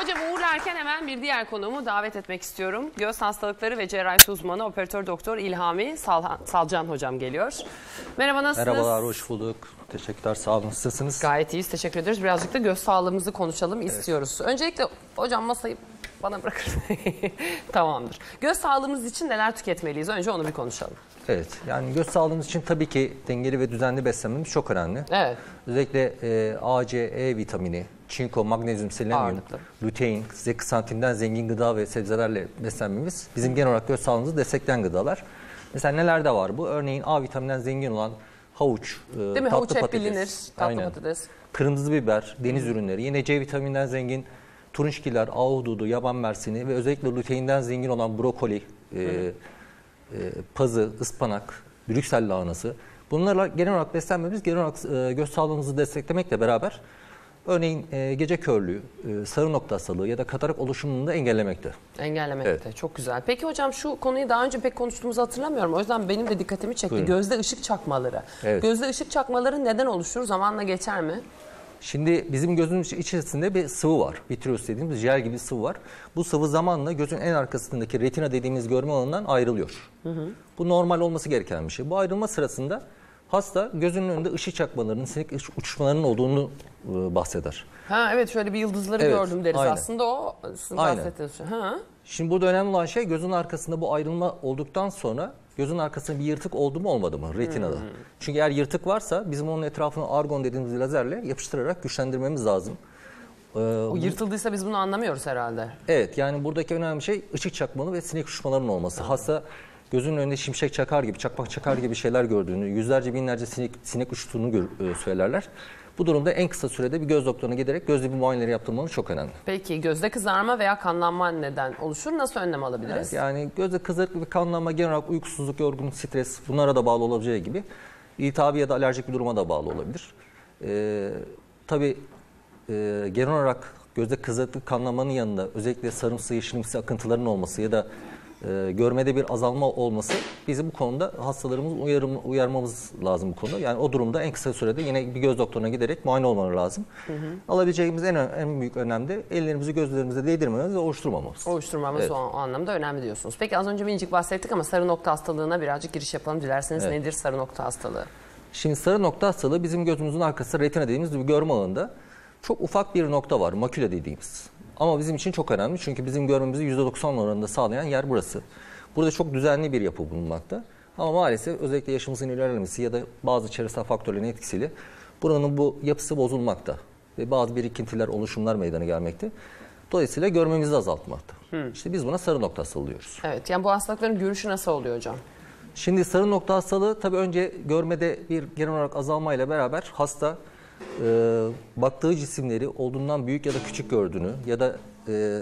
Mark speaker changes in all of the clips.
Speaker 1: Hocam uğurlarken hemen bir diğer konuğumu davet etmek istiyorum. Göz hastalıkları ve cerrahisi uzmanı operatör doktor İlhami Salhan, Salcan hocam geliyor. Merhaba nasılsınız?
Speaker 2: Merhabalar, hoş bulduk. Teşekkürler, sağ olun. Nasılsınız?
Speaker 1: Gayet iyiyiz, teşekkür ederiz. Birazcık da göz sağlığımızı konuşalım istiyoruz. Öncelikle hocam masayı bana bırakır. Tamamdır. Göz sağlığımız için neler tüketmeliyiz? Önce onu bir konuşalım.
Speaker 2: Evet, yani göz sağlığımız için tabii ki dengeli ve düzenli beslenmemiz çok önemli.
Speaker 1: Evet.
Speaker 2: Özellikle e, A, C, E vitamini, çinko, magnezyum, selenyum,
Speaker 1: Ağırlıklı.
Speaker 2: lutein, zeksantinden zengin gıda ve sebzelerle beslenmemiz bizim genel olarak göz sağlığımızı destekleyen gıdalar. Mesela nelerde var bu? Örneğin A vitamininden zengin olan havuç, e,
Speaker 1: Değil mi?
Speaker 2: tatlı
Speaker 1: Havuç hep
Speaker 2: patates.
Speaker 1: bilinir. Tatlı
Speaker 2: Aynen.
Speaker 1: patates.
Speaker 2: Kırmızı biber, deniz ürünleri, yine C vitamininden zengin turunçgiler, ahududu, yaban mersini ve özellikle luteinden zengin olan brokoli, e, e, pazı, ıspanak, Brüksel lahanası. Bunlarla genel olarak beslenmemiz genel olarak e, göz sağlığımızı desteklemekle beraber örneğin e, gece körlüğü, e, sarı nokta hastalığı ya da katarak oluşumunu da engellemekte.
Speaker 1: Engellemekte.
Speaker 2: Evet.
Speaker 1: Çok güzel. Peki hocam şu konuyu daha önce pek konuştuğumuzu hatırlamıyorum. O yüzden benim de dikkatimi çekti.
Speaker 2: Buyurun.
Speaker 1: Gözde ışık çakmaları.
Speaker 2: Evet.
Speaker 1: Gözde ışık çakmaları neden oluşur? Zamanla geçer mi?
Speaker 2: Şimdi bizim gözün iç- içerisinde bir sıvı var. Vitreous dediğimiz jel gibi sıvı var. Bu sıvı zamanla gözün en arkasındaki retina dediğimiz görme alanından ayrılıyor. Bu normal olması gereken bir şey. Bu ayrılma sırasında hasta gözünün önünde ışık çakmalarının, sinek uç- uçuşmalarının olduğunu e, bahseder.
Speaker 1: Ha evet şöyle bir yıldızları
Speaker 2: Evet,
Speaker 1: gördüm deriz.
Speaker 2: aynen.
Speaker 1: Aslında o sizin
Speaker 2: Aynen.
Speaker 1: bahsettiğiniz şey. Ha.
Speaker 2: Şimdi burada önemli olan şey gözün arkasında bu ayrılma olduktan sonra gözün arkasında bir yırtık oldu mu olmadı mı retinada. Çünkü eğer yırtık varsa bizim onun etrafını argon dediğimiz lazerle yapıştırarak güçlendirmemiz lazım. Ee,
Speaker 1: O yırtıldıysa biz bunu anlamıyoruz herhalde.
Speaker 2: Evet yani buradaki önemli şey ışık çakmalı ve sinek uçuşmalarının olması. Hasta gözünün önünde şimşek çakar gibi, çakmak çakar gibi şeyler gördüğünü, yüzlerce binlerce sinek, sinek uçtuğunu gör- e, söylerler. Bu durumda en kısa sürede bir göz doktoruna giderek gözle bir muayeneleri yaptırmanız çok önemli.
Speaker 1: Peki gözde kızarma veya kanlanma neden oluşur? Nasıl önlem alabiliriz?
Speaker 2: Evet, yani gözde kızarıklık ve kanlanma genel olarak uykusuzluk, yorgunluk, stres bunlara da bağlı olabileceği gibi iltihabi ya da alerjik bir duruma da bağlı olabilir. Ee, tabii e, genel olarak gözde kızarıklık kanlanmanın yanında özellikle sarımsı, yeşilimsi akıntıların olması ya da e, görmede bir azalma olması bizim bu konuda hastalarımızı uyarım, uyarmamız lazım bu konuda. Yani o durumda en kısa sürede yine bir göz doktoruna giderek muayene olmaları lazım. Alabileceğimiz en, en büyük önlem de ellerimizi gözlerimize değdirmememiz ve oluşturmamamız.
Speaker 1: Oluşturmamız
Speaker 2: Evet.
Speaker 1: o, o anlamda önemli diyorsunuz. Peki az önce minicik bahsettik ama sarı nokta hastalığına birazcık giriş yapalım. Dilerseniz
Speaker 2: Evet.
Speaker 1: nedir sarı nokta hastalığı?
Speaker 2: Şimdi sarı nokta hastalığı bizim gözümüzün arkasında retina dediğimiz bir görme alanında çok ufak bir nokta var, maküle dediğimiz. Ama bizim için çok önemli çünkü bizim görmemizi %90 oranında sağlayan yer burası. Burada çok düzenli bir yapı bulunmakta. Ama maalesef özellikle yaşımızın ilerlemesi ya da bazı çevresel faktörlerin etkisiyle buranın bu yapısı bozulmakta. Ve bazı birikintiler, oluşumlar meydana gelmekte. Dolayısıyla görmemizi azaltmakta. İşte biz buna sarı nokta hastalığı diyoruz.
Speaker 1: Evet yani bu hastalıkların görüşü nasıl oluyor hocam?
Speaker 2: Şimdi sarı nokta hastalığı tabii önce görmede bir genel olarak azalmayla beraber hasta e, baktığı cisimleri olduğundan büyük ya da küçük gördüğünü ya da e,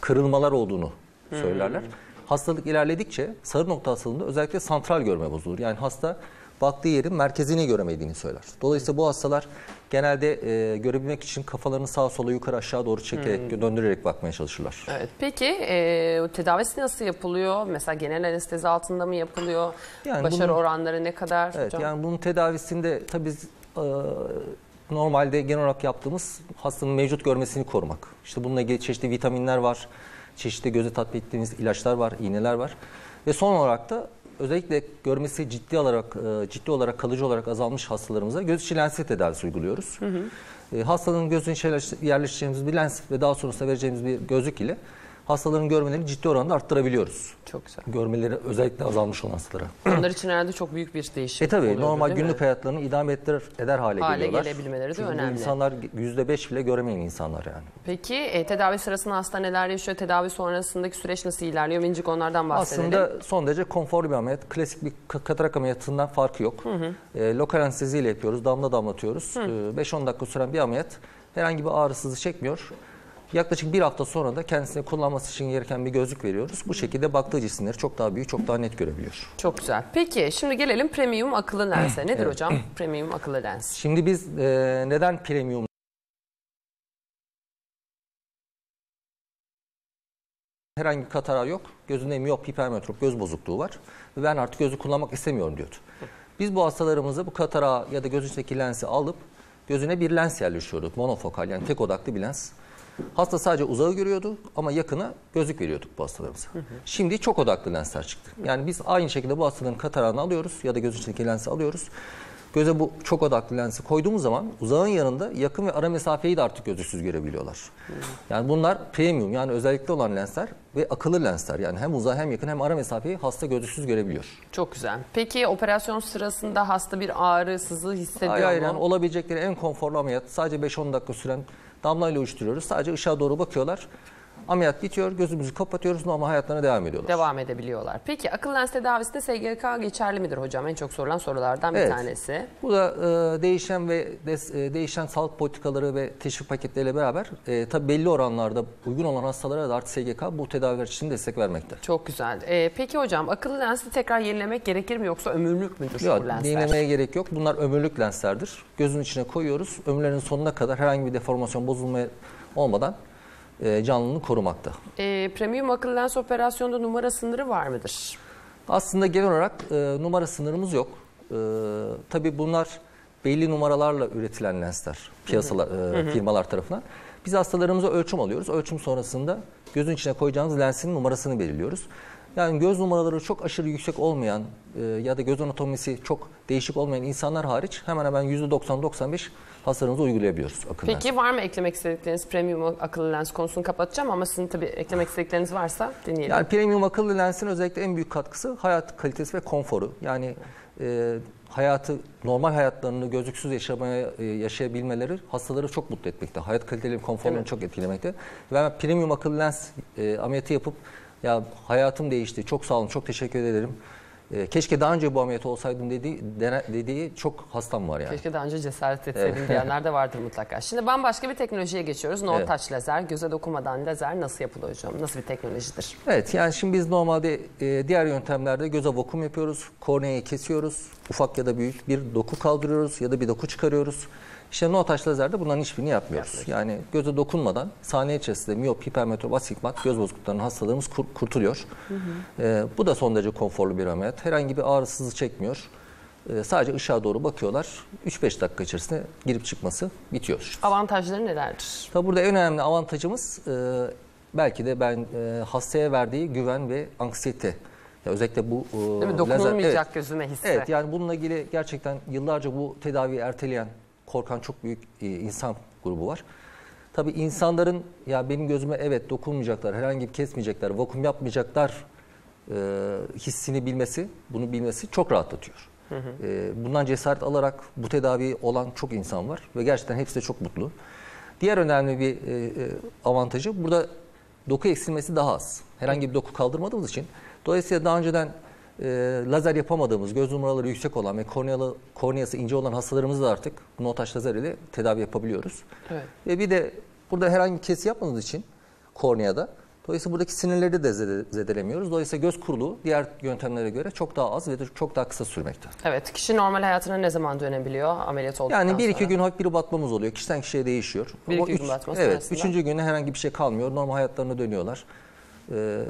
Speaker 2: kırılmalar olduğunu söylerler. Hastalık ilerledikçe sarı nokta hastalığında özellikle santral görme bozulur. Yani hasta baktığı yerin merkezini göremediğini söyler. Dolayısıyla bu hastalar genelde e, görebilmek için kafalarını sağa sola yukarı aşağı doğru çekerek, döndürerek bakmaya çalışırlar.
Speaker 1: Evet. Peki e, tedavisi nasıl yapılıyor? Mesela genel anestezi altında mı yapılıyor?
Speaker 2: Yani
Speaker 1: Başarı
Speaker 2: bunun-
Speaker 1: oranları ne kadar
Speaker 2: Evet
Speaker 1: hocam?
Speaker 2: yani bunun tedavisinde tabii normalde genel olarak yaptığımız hastanın mevcut görmesini korumak. İşte bununla ilgili çeşitli vitaminler var, çeşitli göze tatbik ettiğimiz ilaçlar var, iğneler var. Ve son olarak da özellikle görmesi ciddi olarak e, ciddi olarak kalıcı olarak azalmış hastalarımıza göz içi lensi tedavisi uyguluyoruz. E, hastanın yerleş- yerleştireceğimiz bir lens ve daha sonrasında vereceğimiz bir gözlük ile hastaların görmelerini ciddi oranda arttırabiliyoruz.
Speaker 1: Çok güzel.
Speaker 2: Görmeleri özellikle azalmış olan hastalara.
Speaker 1: Onlar için herhalde çok büyük bir değişim
Speaker 2: E tabii normal
Speaker 1: değil mi?
Speaker 2: günlük hayatlarını idame ettirir, eder hale,
Speaker 1: Hale
Speaker 2: geliyorlar.
Speaker 1: gelebilmeleri de
Speaker 2: Çünkü
Speaker 1: önemli.
Speaker 2: insanlar yüzde beş bile göremeyen insanlar yani.
Speaker 1: Peki e, tedavi sırasında hasta neler yaşıyor? Tedavi sonrasındaki süreç nasıl ilerliyor? Minicik onlardan bahsedelim.
Speaker 2: Aslında son derece konforlu bir ameliyat. Klasik bir ka- katarak ameliyatından farkı yok. E, lokal anesteziyle yapıyoruz, damla damlatıyoruz. E, 5-10 dakika süren bir ameliyat. Herhangi bir ağrısızlık çekmiyor. Yaklaşık bir hafta sonra da kendisine kullanması için gereken bir gözlük veriyoruz. Bu şekilde baktığı cisimleri çok daha büyük, çok daha net görebiliyor.
Speaker 1: Çok güzel. Peki şimdi gelelim premium akıllı lense. Nedir hocam premium akıllı lens?
Speaker 2: Şimdi biz e, neden premium herhangi bir katara yok. Gözünde miyop, hipermetrop, göz bozukluğu var. Ve ben artık gözü kullanmak istemiyorum diyordu. Biz bu hastalarımıza bu katara ya da göz içindeki lensi alıp gözüne bir lens yerleştiriyoruz. Monofokal yani tek odaklı bir lens. Hasta sadece uzağı görüyordu ama yakına gözlük veriyorduk bu hastalarımıza. Şimdi çok odaklı lensler çıktı. Yani biz aynı şekilde bu hastaların katarağını alıyoruz ya da göz içindeki lensi alıyoruz. Göze bu çok odaklı lensi koyduğumuz zaman uzağın yanında yakın ve ara mesafeyi de artık gözlüksüz görebiliyorlar. Yani bunlar premium yani özellikle olan lensler ve akıllı lensler. Yani hem uzağı hem yakın hem ara mesafeyi hasta gözlüksüz görebiliyor.
Speaker 1: Çok güzel. Peki operasyon sırasında hasta bir ağrı, sızı hissediyor
Speaker 2: Hayır hayır
Speaker 1: mu?
Speaker 2: yani olabilecekleri en konforlu ameliyat sadece 5-10 dakika süren damlayla uyuşturuyoruz. Sadece ışığa doğru bakıyorlar. Ameliyat bitiyor, gözümüzü kapatıyoruz, normal hayatlarına devam ediyorlar.
Speaker 1: Devam edebiliyorlar. Peki akıl lens tedavisinde SGK geçerli midir hocam? En çok sorulan sorulardan bir
Speaker 2: Evet.
Speaker 1: tanesi.
Speaker 2: Bu da e, değişen ve des- e, değişen sağlık politikaları ve teşvik paketleriyle beraber e, tabii belli oranlarda uygun olan hastalara da artık SGK bu tedaviler için destek vermekte.
Speaker 1: Çok güzel. Ee, peki hocam akıllı lensi tekrar yenilemek gerekir mi yoksa ömürlük müdür bu
Speaker 2: Yok,
Speaker 1: lensler?
Speaker 2: değinmeye gerek yok. Bunlar ömürlük lenslerdir. Gözün içine koyuyoruz. Ömürlerin sonuna kadar herhangi bir deformasyon bozulma olmadan e, canlılığını korumakta.
Speaker 1: Ee, premium akıllı lens operasyonda numara sınırı var mıdır?
Speaker 2: Aslında genel olarak e, numara sınırımız yok. E, tabii bunlar belli numaralarla üretilen lensler piyasalar e, firmalar tarafından. Biz hastalarımıza ölçüm alıyoruz. Ölçüm sonrasında gözün içine koyacağımız lensin numarasını belirliyoruz. Yani göz numaraları çok aşırı yüksek olmayan e, ya da göz anatomisi çok değişik olmayan insanlar hariç hemen hemen %90-95 hastalarımıza uygulayabiliyoruz akıl lensi.
Speaker 1: Peki var mı eklemek istedikleriniz premium akıllı lens konusunu kapatacağım ama sizin tabii eklemek istedikleriniz varsa dinleyelim.
Speaker 2: Yani premium akıllı lensin özellikle en büyük katkısı hayat kalitesi ve konforu. Yani e, hayatı normal hayatlarını gözlüksüz yaşamaya e, yaşayabilmeleri hastaları çok mutlu etmekte. Hayat kaliteli konforlarını çok etkilemekte. Ve premium akıllı lens e, ameliyatı yapıp ya hayatım değişti. Çok sağ olun. Çok teşekkür ederim. E, keşke daha önce bu ameliyat olsaydım dediği, dene- dediği çok hastam var yani.
Speaker 1: Keşke daha önce cesaret etseydim diyenler de vardır mutlaka. Şimdi bambaşka bir teknolojiye geçiyoruz. No
Speaker 2: Evet.
Speaker 1: touch lazer, göze dokunmadan lazer nasıl yapılıyor hocam? Nasıl bir teknolojidir?
Speaker 2: Evet yani şimdi biz normalde e, diğer yöntemlerde göze vakum yapıyoruz, korneayı kesiyoruz, ufak ya da büyük bir doku kaldırıyoruz ya da bir doku çıkarıyoruz. İşte no touch lazerde bunların hiçbirini yapmıyoruz. Yani göze dokunmadan saniye içerisinde miyop, hipermetrop, astigmat göz bozukluklarının hastalarımız kur- kurtuluyor. E, bu da son derece konforlu bir ameliyat. Herhangi bir ağrısızlık çekmiyor. E, sadece ışığa doğru bakıyorlar. 3-5 dakika içerisinde girip çıkması bitiyor.
Speaker 1: Avantajları nelerdir?
Speaker 2: Tabi burada en önemli avantajımız e, belki de ben e, hastaya verdiği güven ve anksiyete. Ya özellikle bu e,
Speaker 1: Değil mi?
Speaker 2: lazer-
Speaker 1: Dokunulmayacak
Speaker 2: evet,
Speaker 1: gözüme hissi.
Speaker 2: evet yani bununla ilgili gerçekten yıllarca bu tedaviyi erteleyen, korkan çok büyük e, insan grubu var. Tabii insanların ya benim gözüme evet dokunmayacaklar, herhangi bir kesmeyecekler, vakum yapmayacaklar e, hissini bilmesi, bunu bilmesi çok rahatlatıyor. E, bundan cesaret alarak bu tedavi olan çok insan var ve gerçekten hepsi de çok mutlu. Diğer önemli bir e, e, avantajı burada doku eksilmesi daha az. Herhangi bir doku kaldırmadığımız için. Dolayısıyla daha önceden e, lazer yapamadığımız, göz numaraları yüksek olan ve kornealı, korneası ince olan hastalarımızı da artık no touch lazer ile tedavi yapabiliyoruz.
Speaker 1: Evet.
Speaker 2: Ve bir de burada herhangi bir kesi yapmadığımız için korneada dolayısıyla buradaki sinirleri de zede- zedelemiyoruz. Dolayısıyla göz kuruluğu diğer yöntemlere göre çok daha az ve çok daha kısa sürmekte.
Speaker 1: Evet, kişi normal hayatına ne zaman dönebiliyor ameliyat olduktan
Speaker 2: Yani bir iki
Speaker 1: sonra?
Speaker 2: gün hafif bir batmamız oluyor. Kişiden kişiye değişiyor.
Speaker 1: Bir iki
Speaker 2: Ama
Speaker 1: gün batma
Speaker 2: Evet.
Speaker 1: sonrasında?
Speaker 2: Üçüncü günde herhangi bir şey kalmıyor. Normal hayatlarına dönüyorlar. Ee,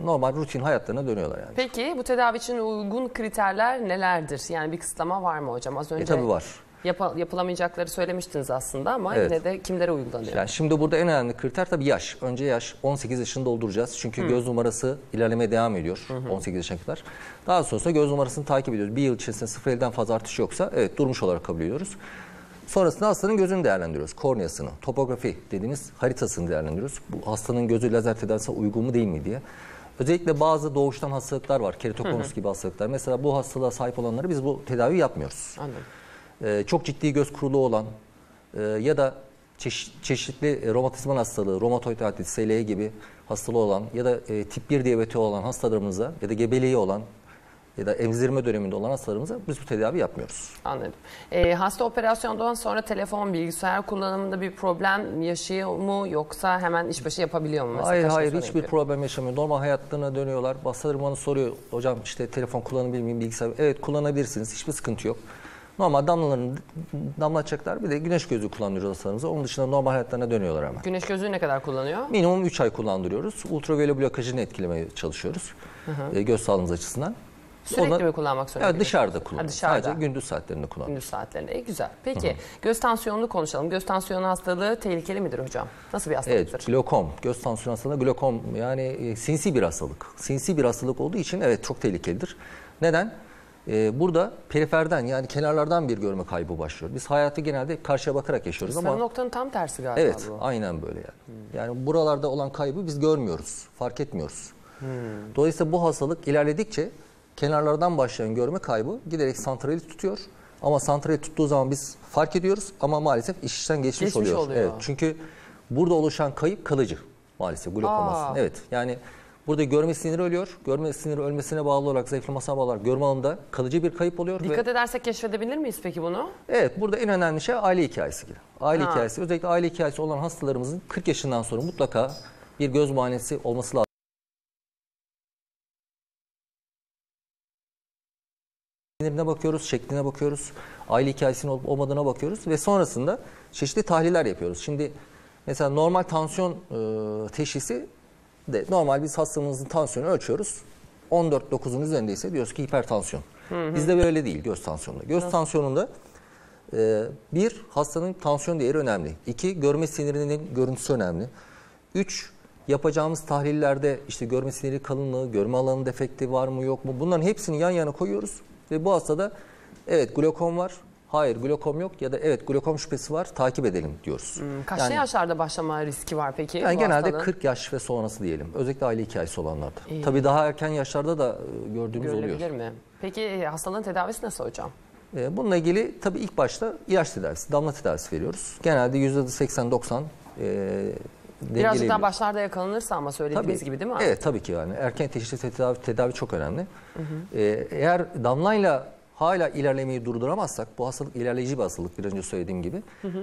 Speaker 2: normal rutin hayatlarına dönüyorlar yani.
Speaker 1: Peki bu tedavi için uygun kriterler nelerdir? Yani bir kısıtlama var mı hocam? Az önce
Speaker 2: E tabii var.
Speaker 1: yapa- yapılamayacakları söylemiştiniz aslında ama
Speaker 2: Evet.
Speaker 1: yine de kimlere uygulanıyor?
Speaker 2: Yani şimdi burada en önemli kriter tabii yaş. Önce yaş. 18 yaşını dolduracağız. Çünkü göz numarası ilerlemeye devam ediyor 18 yaşına kadar. Daha sonrasında göz numarasını takip ediyoruz. Bir yıl içerisinde 0.50'den fazla artış yoksa evet durmuş olarak kabul ediyoruz. Sonrasında hastanın gözünü değerlendiriyoruz. Korneasını, topografi dediğimiz haritasını değerlendiriyoruz. Bu hastanın gözü lazer tedavisine uygun mu değil mi diye. Özellikle bazı doğuştan hastalıklar var. Keratokonus gibi hastalıklar. Mesela bu hastalığa sahip olanları biz bu tedavi yapmıyoruz.
Speaker 1: Anladım.
Speaker 2: Ee, çok ciddi göz kuruluğu olan e, ya da çeşit- çeşitli e, romatizmal hastalığı, romatoid artrit, SLE gibi hastalığı olan ya da e, tip 1 diyabeti olan hastalarımıza ya da gebeliği olan ya da emzirme döneminde olan hastalarımıza biz bu tedavi yapmıyoruz.
Speaker 1: Anladım. Ee, hasta operasyondan sonra telefon, bilgisayar kullanımında bir problem yaşıyor mu yoksa hemen işbaşı yapabiliyor mu? Mesela
Speaker 2: hayır hayır hiçbir
Speaker 1: yapıyor?
Speaker 2: problem yaşamıyor. Normal hayatlarına dönüyorlar. Hastalarım bana soruyor hocam işte telefon kullanabilir miyim bilgisayar? Evet kullanabilirsiniz. Hiçbir sıkıntı yok. Normal damlalarını damlatacaklar. Bir de güneş gözlüğü kullanıyoruz hastalarımıza. Onun dışında normal hayatlarına dönüyorlar hemen.
Speaker 1: Güneş gözlüğü ne kadar kullanıyor?
Speaker 2: Minimum 3 ay kullandırıyoruz. Ultraviyole blokajını etkilemeye çalışıyoruz. E, göz sağlığımız açısından.
Speaker 1: Sürekli
Speaker 2: Ona-
Speaker 1: mi kullanmak zorunda?
Speaker 2: Ya dışarıda.
Speaker 1: Ha, dışarıda.
Speaker 2: Sadece gündüz saatlerinde kullanın.
Speaker 1: Gündüz saatlerinde. E, güzel. Peki göz tansiyonunu konuşalım. Göz tansiyonu hastalığı tehlikeli midir hocam? Nasıl bir hastalıktır?
Speaker 2: Evet, glokom, göz tansiyonu hastalığı glokom yani e, sinsi bir hastalık. Sinsi bir hastalık olduğu için evet çok tehlikelidir. Neden? E, burada periferden yani kenarlardan bir görme kaybı başlıyor. Biz hayatı genelde karşıya bakarak yaşıyoruz
Speaker 1: Sarı
Speaker 2: ama
Speaker 1: noktanın tam tersi galiba
Speaker 2: evet
Speaker 1: bu.
Speaker 2: aynen böyle yani. Yani buralarda olan kaybı biz görmüyoruz, fark etmiyoruz. Dolayısıyla bu hastalık ilerledikçe kenarlardan başlayan görme kaybı giderek santrali tutuyor. Ama santrali tuttuğu zaman biz fark ediyoruz ama maalesef iş işten geçmiş,
Speaker 1: Geçmiş
Speaker 2: oluyor.
Speaker 1: oluyor.
Speaker 2: Evet, çünkü burada oluşan kayıp kalıcı maalesef glokom
Speaker 1: Aa.
Speaker 2: hastalığı. Evet yani burada görme siniri ölüyor. Görme siniri ölmesine bağlı olarak zayıflamasına bağlı olarak görme alanında kalıcı bir kayıp oluyor. ve-
Speaker 1: Dikkat edersek keşfedebilir miyiz peki bunu?
Speaker 2: Evet burada en önemli şey aile hikayesi gibi. Aile
Speaker 1: Ha.
Speaker 2: hikayesi özellikle aile hikayesi olan hastalarımızın 40 yaşından sonra mutlaka bir göz muayenesi olması lazım. Sinirine bakıyoruz, şekline bakıyoruz, aile hikayesinin olup olmadığına bakıyoruz ve sonrasında çeşitli tahliller yapıyoruz. Şimdi mesela normal tansiyon e, teşhisi de normal biz hastamızın tansiyonu ölçüyoruz. 14-9'un üzerindeyse diyoruz ki hipertansiyon. Bizde böyle değil göz tansiyonunda. Göz tansiyonunda ee, bir, hastanın tansiyon değeri önemli. İki, görme sinirinin görüntüsü önemli. Üç, yapacağımız tahlillerde işte görme siniri kalınlığı, görme alanı defekti var mı yok mu bunların hepsini yan yana koyuyoruz. Ve bu hastada evet glokom var, hayır glokom yok ya da evet glokom şüphesi var takip edelim diyoruz.
Speaker 1: Kaçlı
Speaker 2: yani,
Speaker 1: yaşlarda başlama riski var peki?
Speaker 2: yani genelde
Speaker 1: hastalığın?
Speaker 2: 40 yaş ve sonrası diyelim. Özellikle aile hikayesi olanlarda.
Speaker 1: İyi.
Speaker 2: Tabii daha erken yaşlarda da e, gördüğümüz oluyor.
Speaker 1: Görülebilir mi? Peki e, hastalığın tedavisi nasıl hocam?
Speaker 2: Ee, Bununla ilgili tabii ilk başta ilaç tedavisi, damla tedavisi veriyoruz. Genelde %80-90 e,
Speaker 1: Birazcık daha başlarda yakalanırsa ama söylediğiniz gibi değil mi?
Speaker 2: Evet tabii ki yani. Erken teşhis tedavi, tedavi çok önemli. Ee, eğer damlayla hala ilerlemeyi durduramazsak, bu hastalık ilerleyici bir hastalık bir önce söylediğim gibi.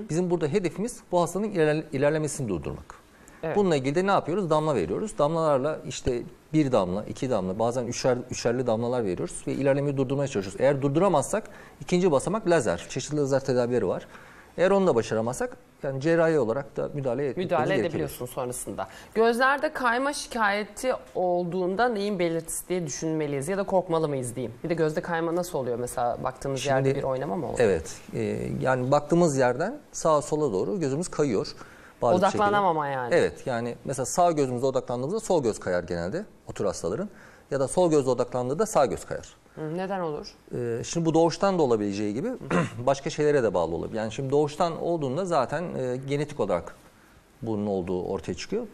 Speaker 2: Bizim burada hedefimiz bu hastalığın ilerle- ilerlemesini durdurmak.
Speaker 1: Evet.
Speaker 2: Bununla ilgili de ne yapıyoruz? Damla veriyoruz. Damlalarla işte bir damla, iki damla, bazen üçer, üçerli damlalar veriyoruz ve ilerlemeyi durdurmaya çalışıyoruz. Eğer durduramazsak ikinci basamak lazer. Çeşitli lazer tedavileri var. Eğer onu da başaramazsak yani cerrahi olarak da müdahale etmemiz
Speaker 1: Müdahale
Speaker 2: gerekiyor.
Speaker 1: edebiliyorsun sonrasında. Gözlerde kayma şikayeti olduğunda neyin belirtisi diye düşünmeliyiz ya da korkmalı mıyız diyeyim. Bir de gözde kayma nasıl oluyor mesela baktığınız
Speaker 2: Şimdi-
Speaker 1: yerde bir oynama mı oluyor?
Speaker 2: Evet. e, yani baktığımız yerden sağa sola doğru gözümüz kayıyor.
Speaker 1: Odaklanamama yani.
Speaker 2: Evet. Yani mesela sağ gözümüze odaklandığımızda sol göz kayar genelde o tür hastaların. Ya da sol gözle odaklandığında sağ göz kayar.
Speaker 1: Neden olur?
Speaker 2: Ee, şimdi bu doğuştan da olabileceği gibi başka şeylere de bağlı olabilir. Yani şimdi doğuştan olduğunda zaten e, genetik olarak bunun olduğu ortaya çıkıyor.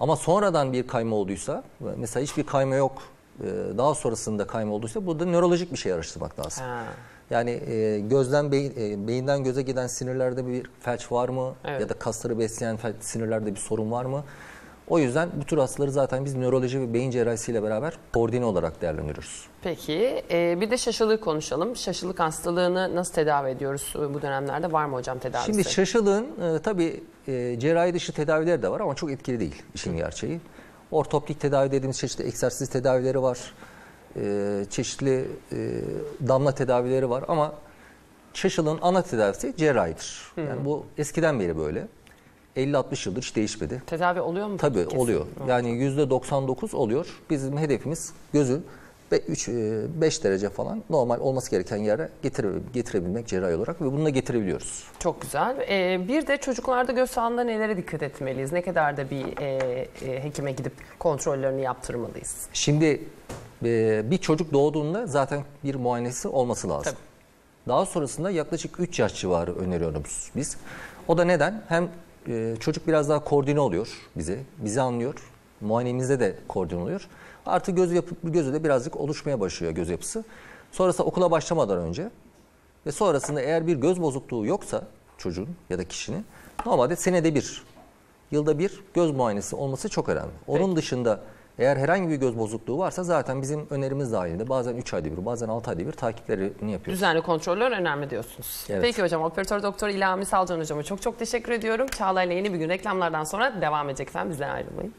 Speaker 2: Ama sonradan bir kayma olduysa, mesela hiçbir kayma yok, e, daha sonrasında kayma olduysa burada nörolojik bir şey araştırmak lazım.
Speaker 1: Ha.
Speaker 2: Yani e, gözden beyin, e, beyinden göze giden sinirlerde bir felç var mı?
Speaker 1: Evet.
Speaker 2: Ya da kasları besleyen fel- sinirlerde bir sorun var mı? O yüzden bu tür hastaları zaten biz nöroloji ve beyin cerrahisiyle beraber koordine olarak değerlendiriyoruz.
Speaker 1: Peki e, bir de şaşılığı konuşalım. Şaşılık hastalığını nasıl tedavi ediyoruz e, bu dönemlerde? Var mı hocam tedavisi?
Speaker 2: Şimdi şaşılığın e, tabii e, cerrahi dışı tedavileri de var ama çok etkili değil işin gerçeği. Ortoptik tedavi dediğimiz çeşitli egzersiz tedavileri var. E, çeşitli e, damla tedavileri var ama şaşılığın ana tedavisi cerrahidir. Yani bu eskiden beri böyle. 50-60 yıldır hiç değişmedi.
Speaker 1: Tedavi oluyor mu?
Speaker 2: Tabii
Speaker 1: Kesin.
Speaker 2: oluyor. Yani %99 oluyor. Bizim hedefimiz gözün 5 derece falan normal olması gereken yere getire, getirebilmek cerrahi olarak ve bunu da getirebiliyoruz.
Speaker 1: Çok güzel. E, bir de çocuklarda göz sağlığında nelere dikkat etmeliyiz? Ne kadar da bir e, e, hekime gidip kontrollerini yaptırmalıyız?
Speaker 2: Şimdi e, bir çocuk doğduğunda zaten bir muayenesi olması lazım.
Speaker 1: Tabii.
Speaker 2: Daha sonrasında yaklaşık 3 yaş civarı öneriyoruz biz. O da neden? Hem e, çocuk biraz daha koordine oluyor bize, bizi anlıyor. Muayenemizde de koordine oluyor. Artı göz yapı, gözü de birazcık oluşmaya başlıyor göz yapısı. Sonrasında okula başlamadan önce ve sonrasında eğer bir göz bozukluğu yoksa çocuğun ya da kişinin normalde senede bir, yılda bir göz muayenesi olması çok önemli. Onun dışında eğer herhangi bir göz bozukluğu varsa zaten bizim önerimiz dahilinde bazen 3 ayda bir, bazen 6 ayda bir takiplerini yapıyoruz.
Speaker 1: Düzenli kontroller önemli diyorsunuz.
Speaker 2: Evet.
Speaker 1: Peki hocam operatör doktor İlhami Salcan hocama çok çok teşekkür ediyorum. Çağla ile yeni bir gün reklamlardan sonra devam edecek efendim bizden ayrılmayın.